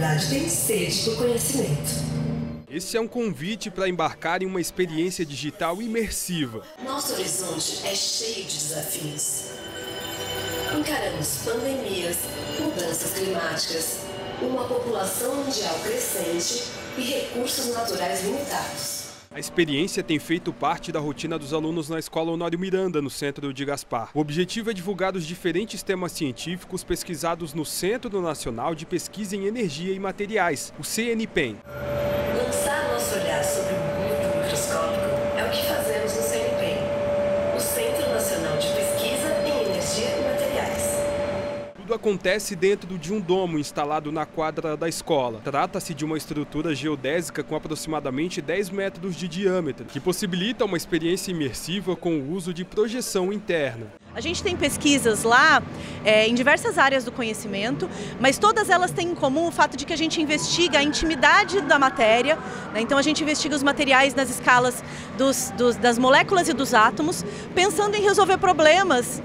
humanidade tem sede do conhecimento. Esse é um convite para embarcar em uma experiência digital imersiva. Nosso horizonte é cheio de desafios. Encaramos pandemias, mudanças climáticas, uma população mundial crescente e recursos naturais limitados. A experiência tem feito parte da rotina dos alunos na Escola Honório Miranda, no centro de Gaspar. O objetivo é divulgar os diferentes temas científicos pesquisados no Centro Nacional de Pesquisa em Energia e Materiais, o CNPEM. Lançar nosso olhar sobre o mundo microscópico é o que fazemos no CNPEM, o Centro Nacional de Pesquisa em Energia e Materiais. Tudo acontece dentro de um domo instalado na quadra da escola. Trata-se de uma estrutura geodésica com aproximadamente 10 metros de diâmetro, que possibilita uma experiência imersiva com o uso de projeção interna. A gente tem pesquisas lá é, em diversas áreas do conhecimento, mas todas elas têm em comum o fato de que a gente investiga a intimidade da matéria, né? então a gente investiga os materiais nas escalas dos, dos, das moléculas e dos átomos, pensando em resolver problemas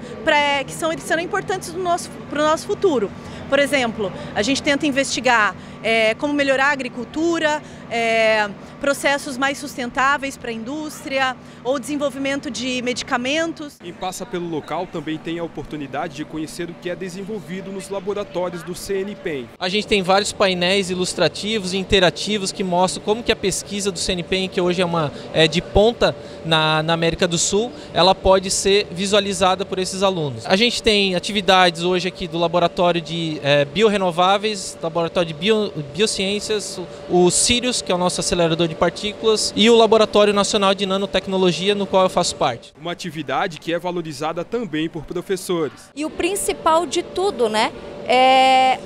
que são, serão importantes para o nosso, nosso futuro. Por exemplo, a gente tenta investigar é, como melhorar a agricultura, é, processos mais sustentáveis para a indústria ou desenvolvimento de medicamentos. Quem passa pelo local também tem a oportunidade de conhecer o que é desenvolvido nos laboratórios do CNPEM. A gente tem vários painéis ilustrativos e interativos que mostram como que a pesquisa do CNPEM, que hoje é uma é, de ponta na, na América do Sul, ela pode ser visualizada por esses alunos. A gente tem atividades hoje aqui do laboratório de é, biorrenováveis, laboratório de bio, biociências, o Sirius, que é o nosso acelerador de partículas, e o Laboratório Nacional de Nanotecnologia, no qual eu faço parte. Uma atividade que é valorizada também por professores. E o principal de tudo, né, é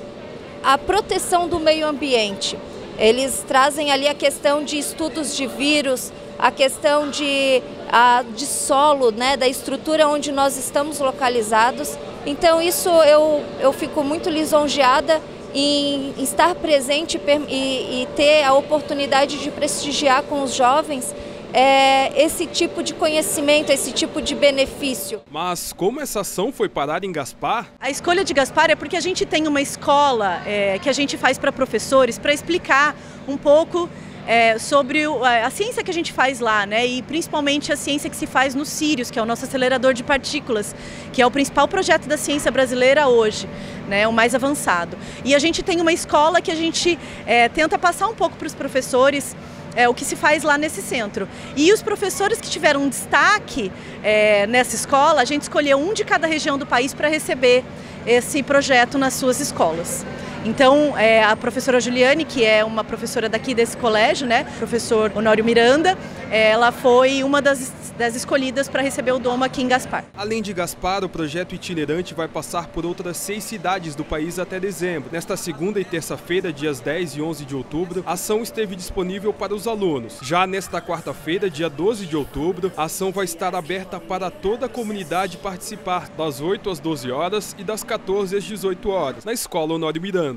a proteção do meio ambiente. Eles trazem ali a questão de estudos de vírus, a questão de, a, de solo, né, da estrutura onde nós estamos localizados. Então isso eu, eu fico muito lisonjeada em estar presente e, e ter a oportunidade de prestigiar com os jovens é, esse tipo de conhecimento, esse tipo de benefício. Mas como essa ação foi parar em Gaspar? A escolha de Gaspar é porque a gente tem uma escola é, que a gente faz para professores para explicar um pouco é, sobre a ciência que a gente faz lá, né? E principalmente a ciência que se faz no Sirius, que é o nosso acelerador de partículas, que é o principal projeto da ciência brasileira hoje, né? O mais avançado. E a gente tem uma escola que a gente é, tenta passar um pouco para os professores é, o que se faz lá nesse centro. E os professores que tiveram um destaque é, nessa escola, a gente escolheu um de cada região do país para receber esse projeto nas suas escolas. Então, é, a professora Juliane, que é uma professora daqui desse colégio, né, professor Honório Miranda, ela foi uma das, das escolhidas para receber o domo aqui em Gaspar. Além de Gaspar, o projeto itinerante vai passar por outras seis cidades do país até dezembro. Nesta segunda e terça-feira, dias 10 e 11 de outubro, a ação esteve disponível para os alunos. Já nesta quarta-feira, dia 12 de outubro, a ação vai estar aberta para toda a comunidade participar, das 8 às 12 horas e das 14 às 18 horas, na Escola Honório Miranda.